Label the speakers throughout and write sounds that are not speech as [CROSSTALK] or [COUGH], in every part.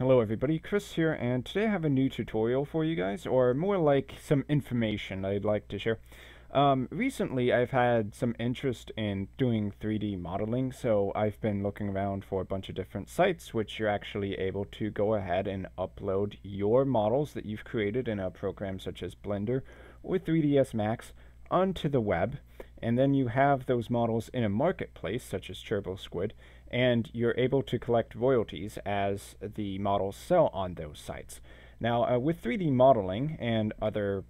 Speaker 1: Hello everybody, Chris here, and today I have a new tutorial for you guys, or more like some information I'd like to share. Um, recently I've had some interest in doing 3D modeling, so I've been looking around for a bunch of different sites which you're actually able to go ahead and upload your models that you've created in a program such as Blender or 3ds Max onto the web, and then you have those models in a marketplace such as TurboSquid, and you're able to collect royalties as the models sell on those sites. Now, uh, with 3D modeling and other,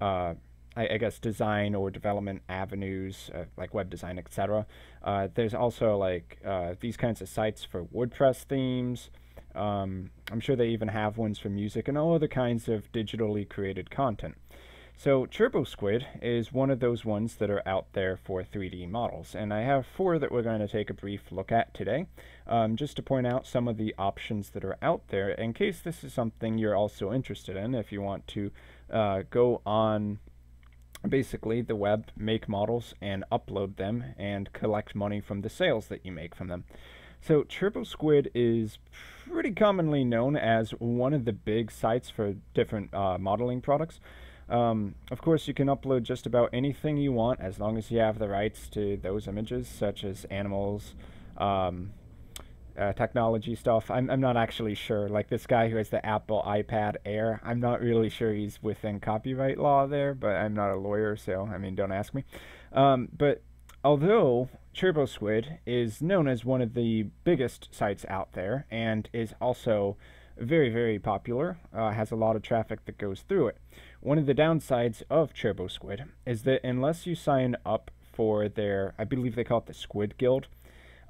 Speaker 1: uh, I, I, guess, design or development avenues uh, like web design, etc., uh, there's also like uh, these kinds of sites for WordPress themes. Um, I'm sure they even have ones for music and all other kinds of digitally created content. So TurboSquid is one of those ones that are out there for 3D models, and I have four that we're going to take a brief look at today, um, just to point out some of the options that are out there in case this is something you're also interested in if you want to uh, go on basically the web, make models, and upload them and collect money from the sales that you make from them. So TurboSquid is pretty commonly known as one of the big sites for different uh, modeling products. Um, of course, you can upload just about anything you want as long as you have the rights to those images, such as animals, um, uh, technology stuff. I'm, I'm not actually sure. Like this guy who has the Apple iPad Air, I'm not really sure he's within copyright law there, but I'm not a lawyer, so I mean, don't ask me. Um, but although TurboSquid is known as one of the biggest sites out there and is also very, very popular, uh, has a lot of traffic that goes through it. One of the downsides of TurboSquid is that unless you sign up for their, I believe they call it the Squid Guild,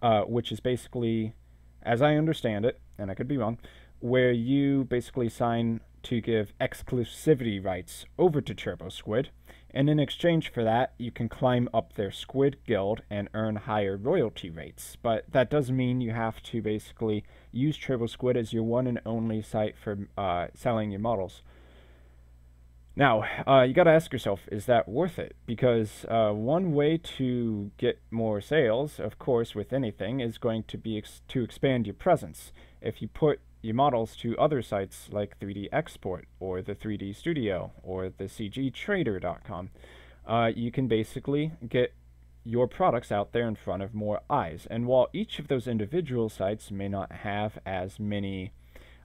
Speaker 1: uh, which is basically, as I understand it, and I could be wrong, where you basically sign to give exclusivity rights over to TurboSquid, and in exchange for that, you can climb up their Squid Guild and earn higher royalty rates. But that does mean you have to basically use TurboSquid as your one and only site for uh, selling your models. Now, uh, you got to ask yourself, is that worth it? Because uh, one way to get more sales, of course, with anything, is going to be ex to expand your presence. If you put your models to other sites like 3D Export or the 3D Studio or the CGTrader.com, uh, you can basically get your products out there in front of more eyes. And while each of those individual sites may not have as many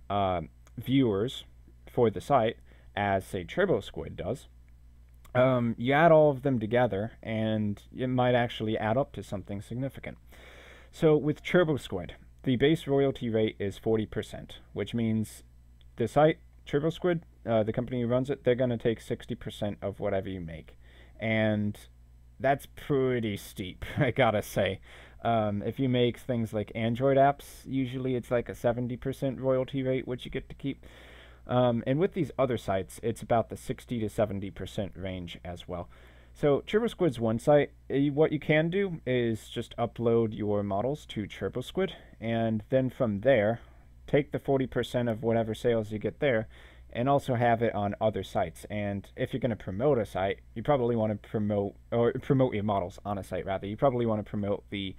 Speaker 1: uh, viewers for the site, as, say, TurboSquid does, um, you add all of them together and it might actually add up to something significant. So with TurboSquid, the base royalty rate is 40%, which means the site, TurboSquid, uh, the company who runs it, they're going to take 60% of whatever you make. And that's pretty steep, [LAUGHS] I gotta say. Um, if you make things like Android apps, usually it's like a 70% royalty rate, which you get to keep. Um, and with these other sites, it's about the 60 to 70% range as well. So TurboSquid's one site. Eh, what you can do is just upload your models to TurboSquid, and then from there, take the 40% of whatever sales you get there, and also have it on other sites. And if you're going to promote a site, you probably want to promote or promote your models on a site rather. You probably want to promote the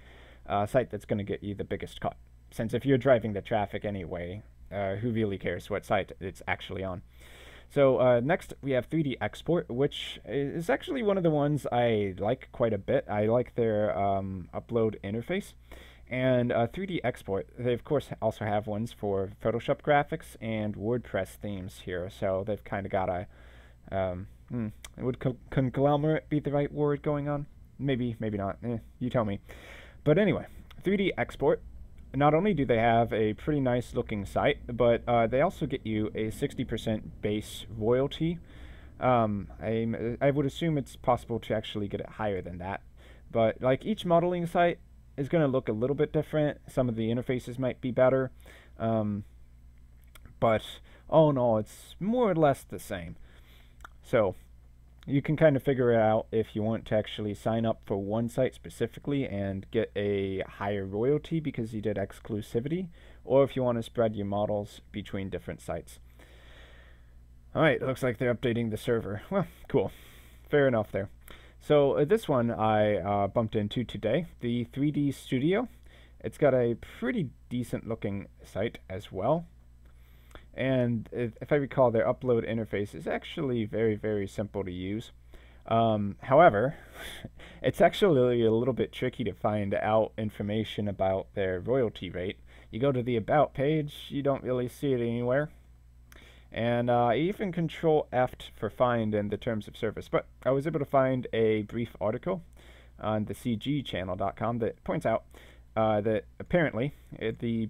Speaker 1: uh, site that's going to get you the biggest cut. Since if you're driving the traffic anyway, uh, who really cares what site it's actually on? So uh, next we have 3D Export, which is actually one of the ones I like quite a bit. I like their um, upload interface. And uh, 3D Export, they of course also have ones for Photoshop graphics and WordPress themes here. So they've kind of got a, um, hmm, would co conglomerate be the right word going on? Maybe, maybe not. Eh, you tell me. But anyway, 3D Export not only do they have a pretty nice looking site, but uh, they also get you a 60% base royalty. Um, I, I would assume it's possible to actually get it higher than that. But like each modeling site is going to look a little bit different. Some of the interfaces might be better. Um, but all in all, it's more or less the same. So you can kind of figure it out if you want to actually sign up for one site specifically and get a higher royalty because you did exclusivity, or if you want to spread your models between different sites. Alright, looks like they're updating the server. Well, cool. Fair enough there. So uh, this one I uh, bumped into today, the 3D Studio. It's got a pretty decent looking site as well. And if, I recall, their upload interface is actually very, very simple to use. Um, however, [LAUGHS] it's actually a little bit tricky to find out information about their royalty rate. You go to the About page, you don't really see it anywhere. And uh, I even control F for find in the terms of service. But I was able to find a brief article on the cgchannel.com that points out uh, that apparently it, the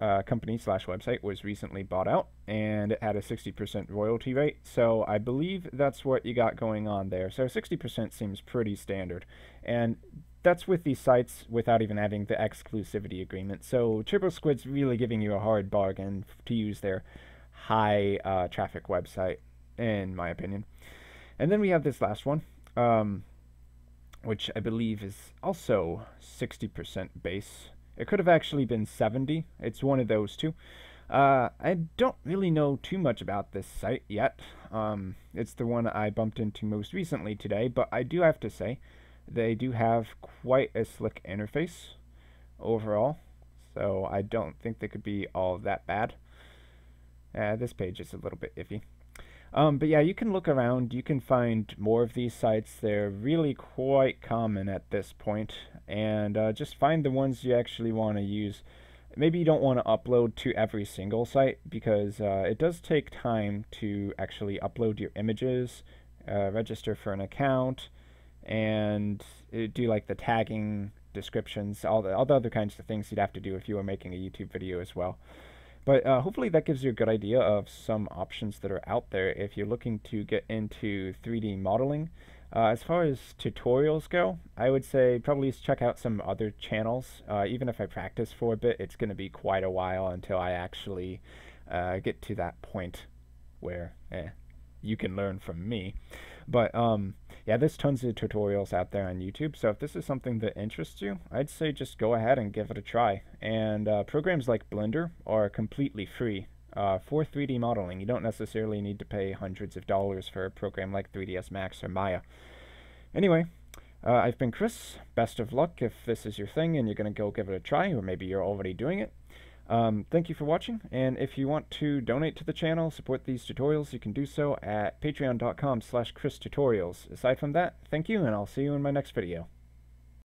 Speaker 1: uh, company slash website was recently bought out and it had a 60% royalty rate. So I believe that's what you got going on there. So 60% seems pretty standard. And that's with these sites without even having the exclusivity agreement. So TurboSquid's really giving you a hard bargain to use their high uh, traffic website, in my opinion. And then we have this last one, um, which I believe is also 60% base. It could have actually been 70. It's one of those two. Uh, I don't really know too much about this site yet. Um, it's the one I bumped into most recently today, but I do have to say they do have quite a slick interface overall, so I don't think they could be all that bad. Uh, this page is a little bit iffy. Um, but yeah, you can look around. You can find more of these sites. They're really quite common at this point. And uh, just find the ones you actually want to use. Maybe you don't want to upload to every single site because uh, it does take time to actually upload your images, uh, register for an account, and uh, do like the tagging descriptions, all the, all the other kinds of things you'd have to do if you were making a YouTube video as well. But uh, hopefully that gives you a good idea of some options that are out there if you're looking to get into 3D modeling. Uh, as far as tutorials go, I would say probably check out some other channels. Uh, even if I practice for a bit, it's going to be quite a while until I actually uh, get to that point where eh, you can learn from me. But um, yeah, there's tons of tutorials out there on YouTube. So if this is something that interests you, I'd say just go ahead and give it a try. And uh, programs like Blender are completely free uh, for 3D modeling. You don't necessarily need to pay hundreds of dollars for a program like 3ds Max or Maya. Anyway, uh, I've been Chris. Best of luck if this is your thing and you're going to go give it a try, or maybe you're already doing it. Um, thank you for watching, and if you want to donate to the channel, support these tutorials, you can do so at patreon.com slash christutorials. Aside from that, thank you, and I'll see you in my next video.